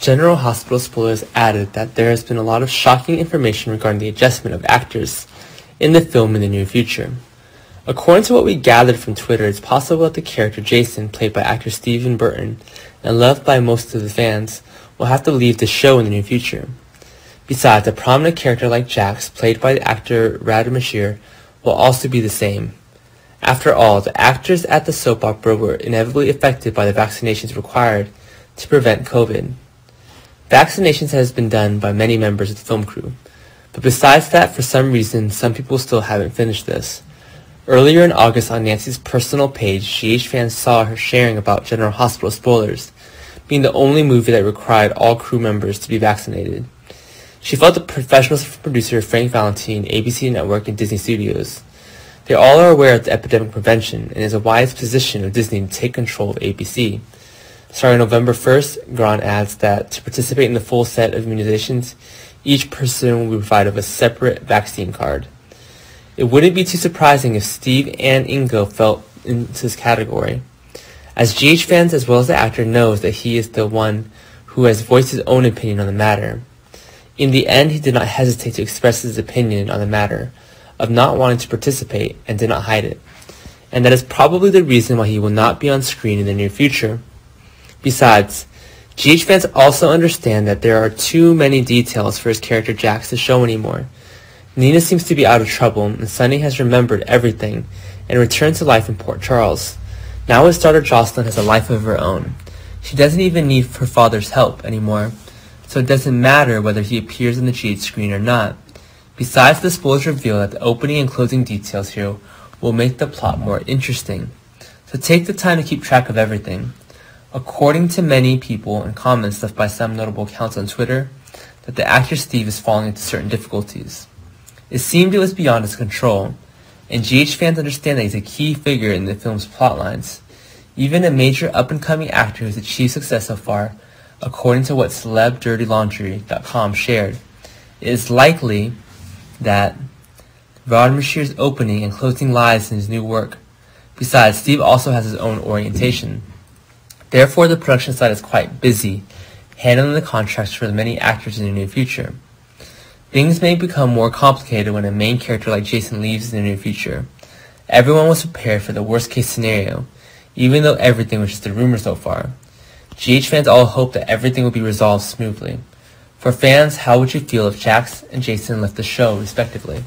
General Hospital spoilers added that there has been a lot of shocking information regarding the adjustment of actors in the film in the near future. According to what we gathered from Twitter, it's possible that the character Jason, played by actor Stephen Burton and loved by most of the fans, will have to leave the show in the near future. Besides, a prominent character like Jax, played by the actor Rademacher, will also be the same. After all, the actors at the soap opera were inevitably affected by the vaccinations required to prevent COVID. Vaccinations has been done by many members of the film crew, but besides that, for some reason, some people still haven't finished this. Earlier in August on Nancy's personal page, GH fans saw her sharing about General Hospital spoilers, being the only movie that required all crew members to be vaccinated. She felt the professionals from producer Frank Valentine, ABC Network, and Disney Studios. They all are aware of the epidemic prevention and is a wise position of Disney to take control of ABC. Starting November 1st, Grant adds that to participate in the full set of immunizations, each person will be provided with a separate vaccine card. It wouldn't be too surprising if Steve and Ingo fell into this category, as GH fans as well as the actor knows that he is the one who has voiced his own opinion on the matter. In the end, he did not hesitate to express his opinion on the matter of not wanting to participate and did not hide it. And that is probably the reason why he will not be on screen in the near future. Besides, GH fans also understand that there are too many details for his character Jax to show anymore. Nina seems to be out of trouble, and Sonny has remembered everything and returned to life in Port Charles. Now his daughter Josslyn has a life of her own. She doesn't even need her father's help anymore, so it doesn't matter whether he appears on the GH screen or not. Besides, the spoilers reveal that the opening and closing details here will make the plot more interesting. So take the time to keep track of everything. According to many people and comments left by some notable accounts on Twitter, that the actor Steve is falling into certain difficulties. It seemed it was beyond his control, and GH fans understand that he's a key figure in the film's plotlines. Even a major up-and-coming actor who's achieved success so far, according to what CelebDirtyLaundry.com shared, it is likely that Rademacher's opening and closing lies in his new work. Besides, Steve also has his own orientation. Therefore, the production side is quite busy, handling the contracts for the many actors in the near future. Things may become more complicated when a main character like Jason leaves in the near future. Everyone was prepared for the worst case scenario, even though everything was just a rumor so far. GH fans all hope that everything will be resolved smoothly. For fans, how would you feel if Jax and Jason left the show, respectively?